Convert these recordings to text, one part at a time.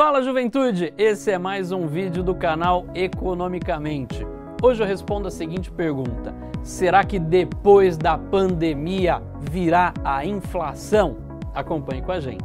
Fala juventude, esse é mais um vídeo do canal Economicamente. Hoje eu respondo a seguinte pergunta: será que depois da pandemia virá a inflação? Acompanhe com a gente.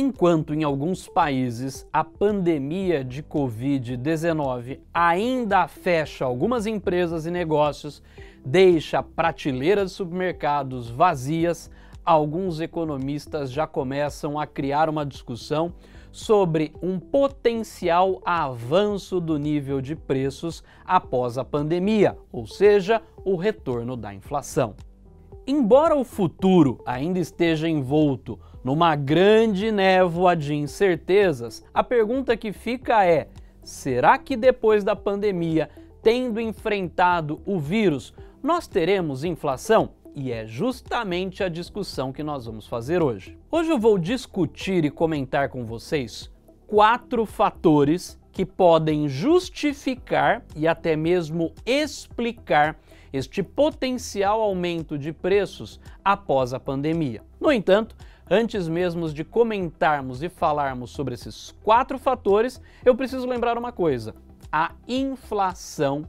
Enquanto em alguns países a pandemia de Covid-19 ainda fecha algumas empresas e negócios, deixa prateleiras de supermercados vazias, alguns economistas já começam a criar uma discussão sobre um potencial avanço do nível de preços após a pandemia, ou seja, o retorno da inflação. Embora o futuro ainda esteja envolto numa grande névoa de incertezas, a pergunta que fica é: será que depois da pandemia, tendo enfrentado o vírus, nós teremos inflação? E é justamente a discussão que nós vamos fazer hoje. Hoje eu vou discutir e comentar com vocês quatro fatores que podem justificar e até mesmo explicar este potencial aumento de preços após a pandemia. No entanto, Antes mesmo de comentarmos e falarmos sobre esses quatro fatores, eu preciso lembrar uma coisa: a inflação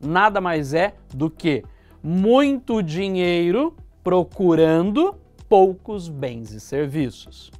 nada mais é do que muito dinheiro procurando poucos bens e serviços.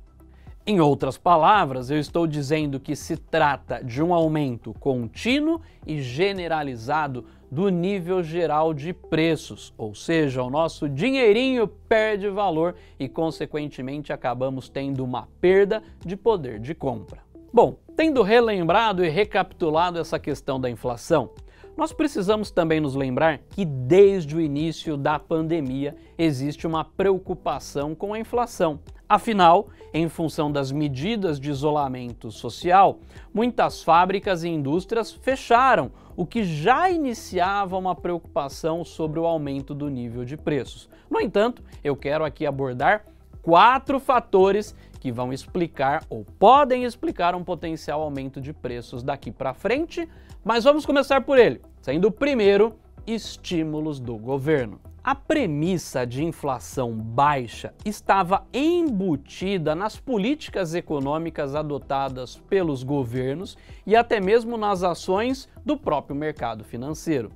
Em outras palavras, eu estou dizendo que se trata de um aumento contínuo e generalizado do nível geral de preços, ou seja, o nosso dinheirinho perde valor e, consequentemente, acabamos tendo uma perda de poder de compra. Bom, tendo relembrado e recapitulado essa questão da inflação, nós precisamos também nos lembrar que desde o início da pandemia existe uma preocupação com a inflação. Afinal, em função das medidas de isolamento social, muitas fábricas e indústrias fecharam, o que já iniciava uma preocupação sobre o aumento do nível de preços. No entanto, eu quero aqui abordar quatro fatores que vão explicar ou podem explicar um potencial aumento de preços daqui para frente, mas vamos começar por ele, sendo o primeiro estímulos do governo. A premissa de inflação baixa estava embutida nas políticas econômicas adotadas pelos governos e até mesmo nas ações do próprio mercado financeiro.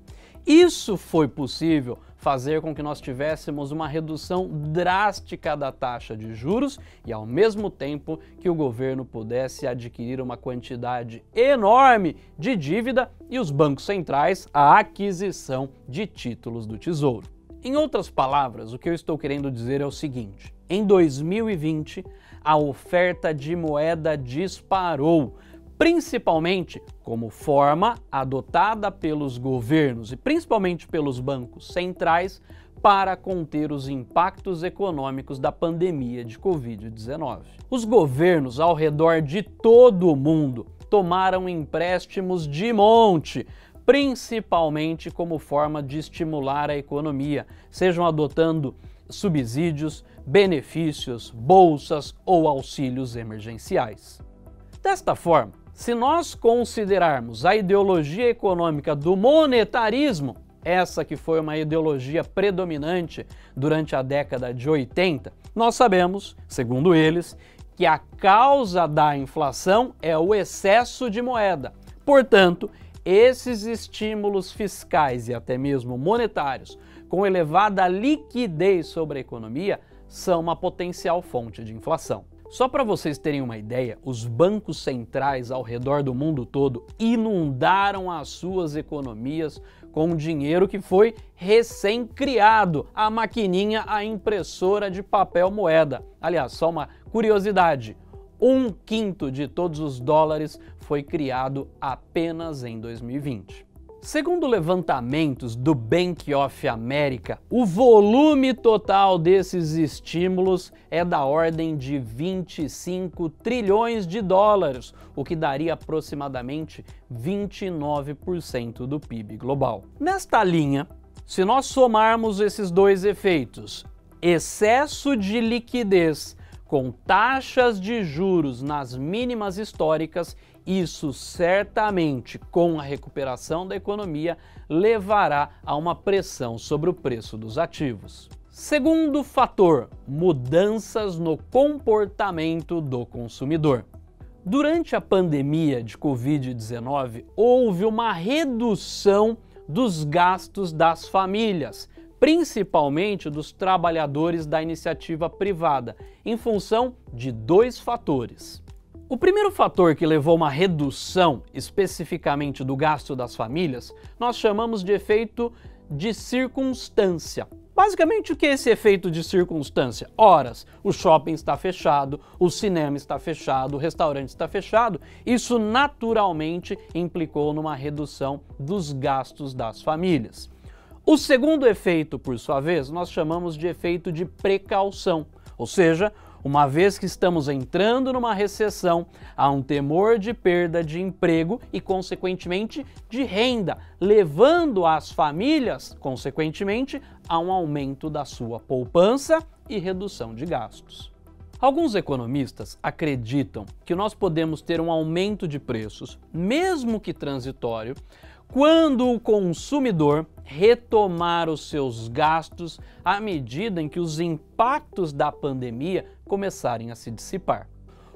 Isso foi possível fazer com que nós tivéssemos uma redução drástica da taxa de juros e, ao mesmo tempo, que o governo pudesse adquirir uma quantidade enorme de dívida e os bancos centrais a aquisição de títulos do Tesouro. Em outras palavras, o que eu estou querendo dizer é o seguinte: em 2020, a oferta de moeda disparou, principalmente como forma adotada pelos governos e principalmente pelos bancos centrais para conter os impactos econômicos da pandemia de Covid-19. Os governos ao redor de todo o mundo tomaram empréstimos de monte principalmente como forma de estimular a economia, sejam adotando subsídios, benefícios, bolsas ou auxílios emergenciais. Desta forma, se nós considerarmos a ideologia econômica do monetarismo, essa que foi uma ideologia predominante durante a década de 80, nós sabemos, segundo eles, que a causa da inflação é o excesso de moeda. Portanto, esses estímulos fiscais e até mesmo monetários, com elevada liquidez sobre a economia, são uma potencial fonte de inflação. Só para vocês terem uma ideia, os bancos centrais ao redor do mundo todo inundaram as suas economias com dinheiro que foi recém-criado, a maquininha, a impressora de papel moeda. Aliás, só uma curiosidade: um quinto de todos os dólares foi criado apenas em 2020. Segundo levantamentos do Bank of America, o volume total desses estímulos é da ordem de 25 trilhões de dólares, o que daria aproximadamente 29% do PIB global. Nesta linha, se nós somarmos esses dois efeitos, excesso de liquidez com taxas de juros nas mínimas históricas isso certamente, com a recuperação da economia, levará a uma pressão sobre o preço dos ativos. Segundo fator, mudanças no comportamento do consumidor. Durante a pandemia de Covid-19, houve uma redução dos gastos das famílias, principalmente dos trabalhadores da iniciativa privada, em função de dois fatores. O primeiro fator que levou uma redução especificamente do gasto das famílias, nós chamamos de efeito de circunstância. Basicamente, o que é esse efeito de circunstância? Horas, o shopping está fechado, o cinema está fechado, o restaurante está fechado. Isso naturalmente implicou numa redução dos gastos das famílias. O segundo efeito, por sua vez, nós chamamos de efeito de precaução, ou seja, uma vez que estamos entrando numa recessão, há um temor de perda de emprego e, consequentemente, de renda, levando as famílias, consequentemente, a um aumento da sua poupança e redução de gastos. Alguns economistas acreditam que nós podemos ter um aumento de preços, mesmo que transitório, quando o consumidor retomar os seus gastos à medida em que os impactos da pandemia começarem a se dissipar.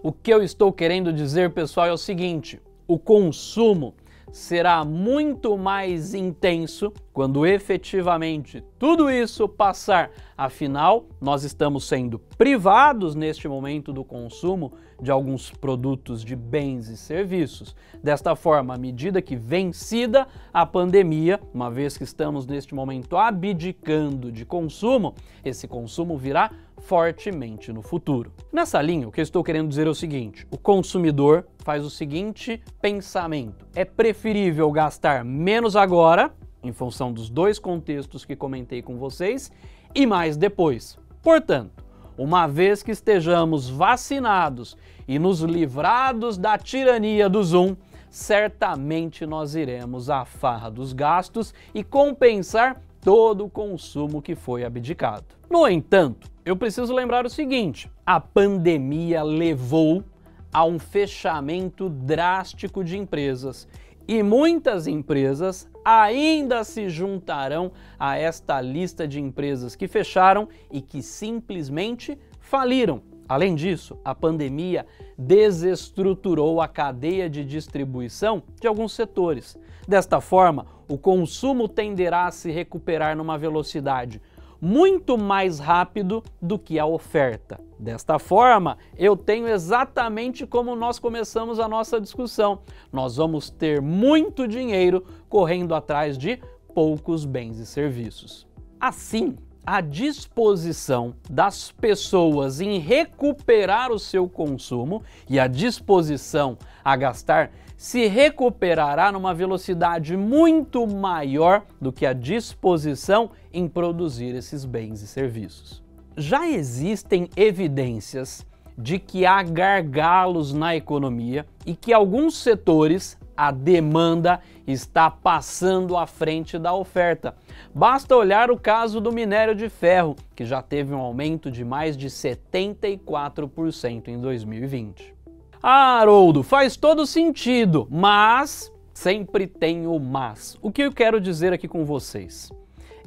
O que eu estou querendo dizer, pessoal, é o seguinte: o consumo será muito mais intenso quando efetivamente tudo isso passar. Afinal, nós estamos sendo privados neste momento do consumo de alguns produtos de bens e serviços. Desta forma, à medida que vencida a pandemia, uma vez que estamos neste momento abdicando de consumo, esse consumo virá fortemente no futuro. Nessa linha, o que eu estou querendo dizer é o seguinte: o consumidor faz o seguinte pensamento: é preferível gastar menos agora, em função dos dois contextos que comentei com vocês, e mais depois. Portanto, uma vez que estejamos vacinados e nos livrados da tirania do Zoom, certamente nós iremos à farra dos gastos e compensar todo o consumo que foi abdicado. No entanto, eu preciso lembrar o seguinte: a pandemia levou a um fechamento drástico de empresas e muitas empresas ainda se juntarão a esta lista de empresas que fecharam e que simplesmente faliram. Além disso, a pandemia desestruturou a cadeia de distribuição de alguns setores. Desta forma, o consumo tenderá a se recuperar numa velocidade muito mais rápido do que a oferta. Desta forma, eu tenho exatamente como nós começamos a nossa discussão. Nós vamos ter muito dinheiro correndo atrás de poucos bens e serviços. Assim, a disposição das pessoas em recuperar o seu consumo e a disposição a gastar se recuperará numa velocidade muito maior do que a disposição em produzir esses bens e serviços. Já existem evidências de que há gargalos na economia e que alguns setores a demanda está passando à frente da oferta. Basta olhar o caso do minério de ferro, que já teve um aumento de mais de 74% em 2020. Ah, Haroldo, faz todo sentido, mas sempre tem o mas. O que eu quero dizer aqui com vocês?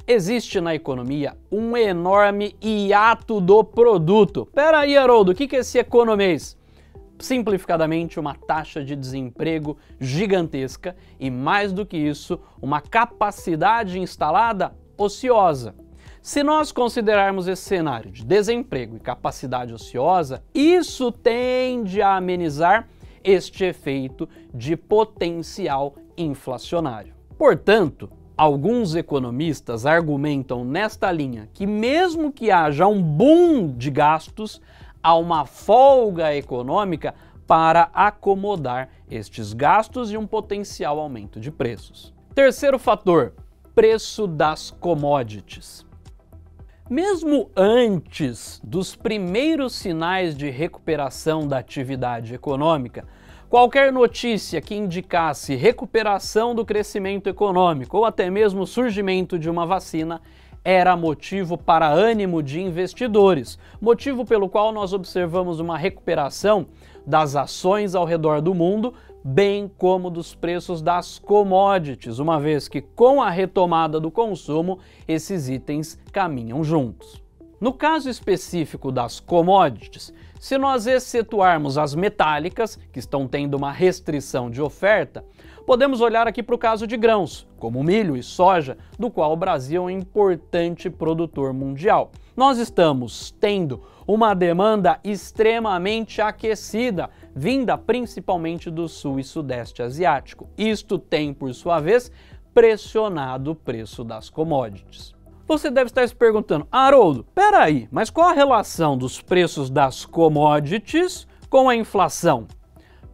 Existe na economia um enorme hiato do produto. Pera aí, Haroldo, o que é esse economês? simplificadamente uma taxa de desemprego gigantesca e, mais do que isso, uma capacidade instalada ociosa. Se nós considerarmos esse cenário de desemprego e capacidade ociosa, isso tende a amenizar este efeito de potencial inflacionário. Portanto, alguns economistas argumentam nesta linha que, mesmo que haja um boom de gastos, há uma folga econômica para acomodar estes gastos e um potencial aumento de preços. Terceiro fator: preço das commodities. Mesmo antes dos primeiros sinais de recuperação da atividade econômica, qualquer notícia que indicasse recuperação do crescimento econômico ou até mesmo surgimento de uma vacina era motivo para ânimo de investidores, motivo pelo qual nós observamos uma recuperação das ações ao redor do mundo, bem como dos preços das commodities, uma vez que com a retomada do consumo esses itens caminham juntos. No caso específico das commodities, se nós excetuarmos as metálicas, que estão tendo uma restrição de oferta, podemos olhar aqui para o caso de grãos, como milho e soja, do qual o Brasil é um importante produtor mundial. Nós estamos tendo uma demanda extremamente aquecida, vinda principalmente do sul e sudeste asiático. Isto tem, por sua vez, pressionado o preço das commodities. Você deve estar se perguntando, Haroldo, peraí, mas qual a relação dos preços das commodities com a inflação?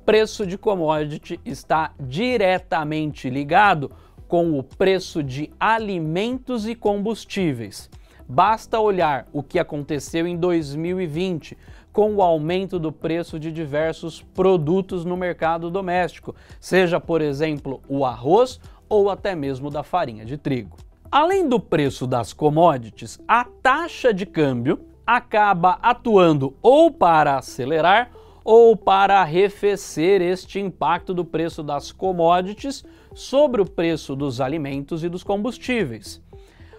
Preço de commodity está diretamente ligado com o preço de alimentos e combustíveis. Basta olhar o que aconteceu em 2020 com o aumento do preço de diversos produtos no mercado doméstico, seja, por exemplo, o arroz ou até mesmo da farinha de trigo. Além do preço das commodities, a taxa de câmbio acaba atuando ou para acelerar ou para arrefecer este impacto do preço das commodities sobre o preço dos alimentos e dos combustíveis.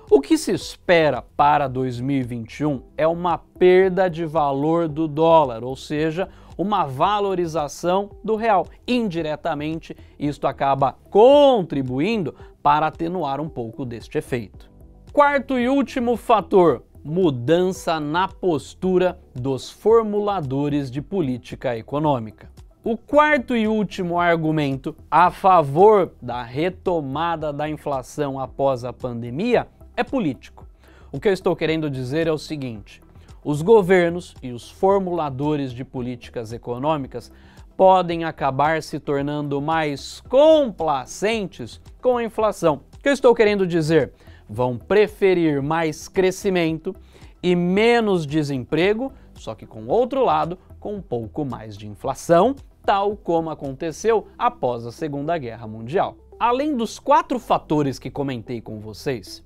O que se espera para 2021 é uma perda de valor do dólar, ou seja, uma valorização do real. Indiretamente, isto acaba contribuindo para atenuar um pouco deste efeito. Quarto e último fator: mudança na postura dos formuladores de política econômica. O quarto e último argumento a favor da retomada da inflação após a pandemia é político. O que eu estou querendo dizer é o seguinte: os governos e os formuladores de políticas econômicas podem acabar se tornando mais complacentes com a inflação. O que eu estou querendo dizer? Vão preferir mais crescimento e menos desemprego, só que com outro lado, com um pouco mais de inflação, tal como aconteceu após a Segunda Guerra Mundial. Além dos quatro fatores que comentei com vocês,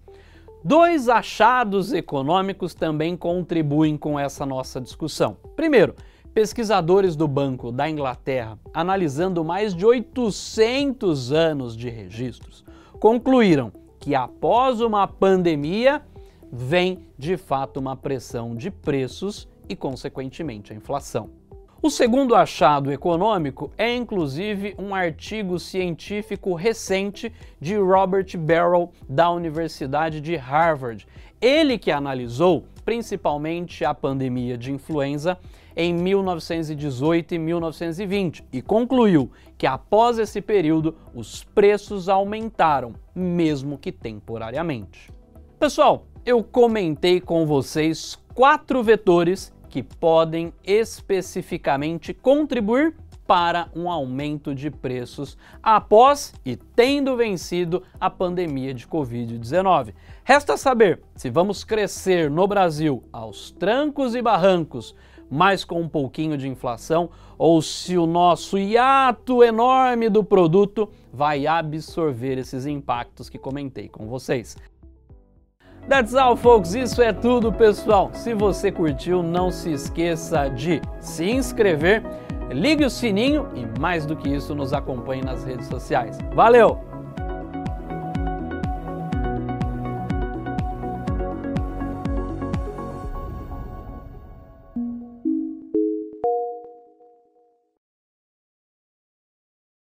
Dois achados econômicos também contribuem com essa nossa discussão. Primeiro, pesquisadores do Banco da Inglaterra, analisando mais de 800 anos de registros, concluíram que após uma pandemia vem de fato uma pressão de preços e, consequentemente, a inflação. O segundo achado econômico é inclusive um artigo científico recente de Robert Barrow, da Universidade de Harvard. Ele que analisou principalmente a pandemia de influenza em 1918 e 1920 e concluiu que após esse período os preços aumentaram, mesmo que temporariamente. Pessoal, eu comentei com vocês quatro vetores que podem especificamente contribuir para um aumento de preços após e tendo vencido a pandemia de Covid-19. Resta saber se vamos crescer no Brasil aos trancos e barrancos, mas com um pouquinho de inflação, ou se o nosso hiato enorme do produto vai absorver esses impactos que comentei com vocês. That's all, folks. Isso é tudo, pessoal. Se você curtiu, não se esqueça de se inscrever, ligue o sininho e, mais do que isso, nos acompanhe nas redes sociais. Valeu!